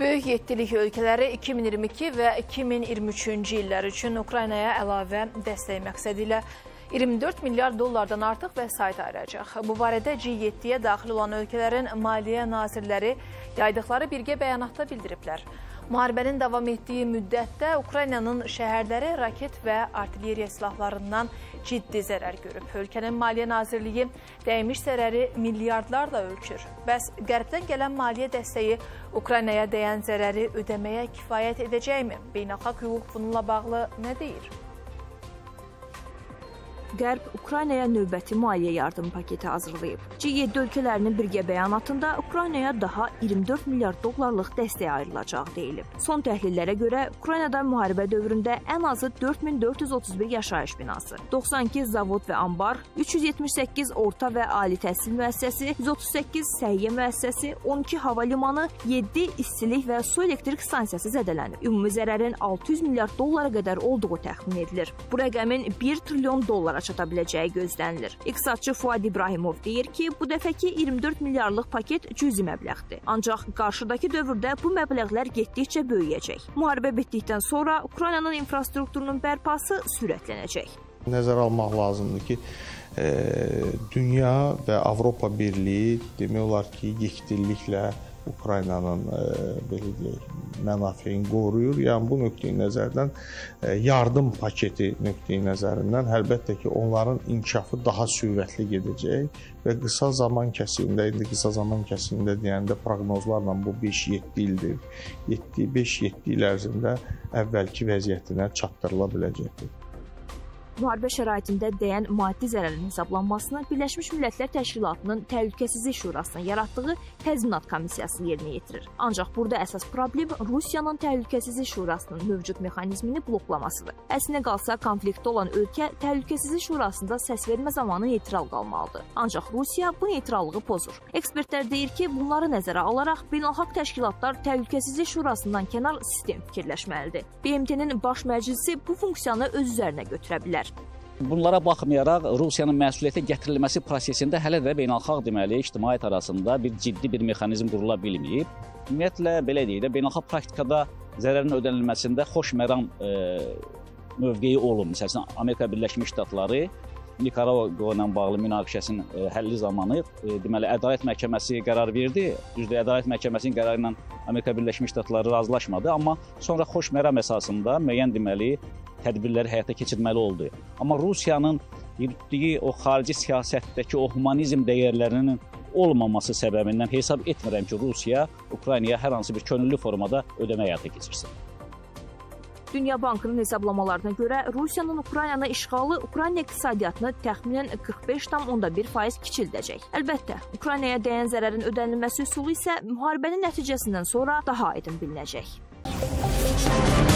Böyük yettilik ölkələri 2022 və 2023-cü illər üçün Ukraynaya əlavə dəstək məqsədi ilə 24 milyard dollardan artıq vəsait ayıracaq. Bu barədə G7-yə daxil olan ölkələrin maliyyə nazirləri yaydıqları birgə bəyanatda bildiriblər. Müharibənin davam etdiyi müddətdə Ukraynanın şəhərləri raket və artilleriya silahlarından ciddi zərər görüb. Ölkənin Maliyyə Nazirliyi dəymiş zərəri milyardlarla ölçür. Bəs qərbdən gələn maliyyə dəstəyi Ukraynaya dəyən zərəri ödəməyə kifayət edəcəkmi? Beynəlxalq hüquq bununla bağlı nə deyir? Qərb Ukraynaya növbəti maliyyə yardım paketi hazırlayıb. G7 ölkələrinin birgə bəyanatında Ukraynaya daha 24 milyard dollarlıq dəstək ayrılacağı deyilib. Son təhlillərə görə Ukraynada müharibə dövründə ən azı 4431 yaşayış binası, 92 zavod və anbar, 378 orta və ali təhsil müəssisəsi, 138 səhiyyə müəssisəsi, 12 hava limanı, 7 istilik və su elektrik stansiyası zədələnib. Ümumi zərərin 600 milyard dollara qədər olduğu təxmin edilir. Bu rəqəmin 1 trilyon dollara milyara çata biləcəyi gözlənilir. İqtisadçı Fuad İbrahimov deyir ki, bu dəfəki 24 milyarlıq paket cüzi məbləğdir. Ancaq qarşıdakı dövrdə bu məbləğlər getdikcə böyüyəcək. Müharibə bitdikdən sonra Ukraynanın infrastrukturunun bərpası sürətlənəcək. Nəzərə almaq lazımdır ki, e, dünya və Avropa Birliyi demək olar ki, yekdilliklə Ukraynanın e, belə deyək, mənafeyini qoruyur. Yəni bu nöqteyi nəzərdən e, yardım paketi nöqteyi nəzərindən əlbəttə ki, onların inkişafı daha sürətli gedəcək və qısa zaman kəsimində, indi qısa zaman kəsimində deyəndə proqnozlarla bu 5-7 ildir. 7 5-7 il ərzində əvvəlki vəziyyətinə çatdırıla biləcəkdir müharibə şəraitində dəyən maddi zərərin hesablanmasını Birləşmiş Millətlər Təşkilatının Təhlükəsizlik Şurasının yaratdığı təzminat komissiyası yerinə yetirir. Ancaq burada əsas problem Rusiyanın Təhlükəsizlik Şurasının mövcud mexanizmini bloklamasıdır. Əslinə qalsa konfliktdə olan ölkə Təhlükəsizlik Şurasında səs vermə zamanı neytral qalmalıdır. Ancaq Rusiya bu neytrallığı pozur. Ekspertlər deyir ki, bunları nəzərə alaraq beynəlxalq təşkilatlar Təhlükəsizlik Şurasından kənar sistem fikirləşməlidir. BMT-nin baş məclisi bu funksiyanı öz üzərinə götürə bilər. Bunlara baxmayaraq Rusiyanın məsuliyyətə gətirilməsi prosesində hələ də beynəlxalq deməli ictimaiyyət arasında bir ciddi bir mexanizm qurula bilməyib. Ümumiyyətlə belə deyək də beynəlxalq praktikada zərərin ödənilməsində xoş məram e, mövqeyi olub. Məsələn, Amerika Birləşmiş Ştatları Nikaragua ilə bağlı münaqişəsinin e, həlli zamanı e, deməli ədalət məhkəməsi qərar verdi. Düzdür, ədalət məhkəməsinin qərarı ilə Amerika Birləşmiş Ştatları razılaşmadı, amma sonra xoş məram əsasında müəyyən deməli tədbirləri həyata keçirməli oldu. Amma Rusiyanın yürütdüyü o xarici siyasətdəki o humanizm dəyərlərinin olmaması səbəbindən hesab etmirəm ki, Rusiya Ukraynaya hər hansı bir könüllü formada ödəmə həyata keçirsin. Dünya Bankının hesablamalarına görə Rusiyanın Ukraynanı işğalı Ukrayna iqtisadiyyatını təxminən 45,1% kiçildəcək. Əlbəttə, Ukraynaya dəyən zərərin ödənilməsi üsulu isə müharibənin nəticəsindən sonra daha aydın bilinəcək.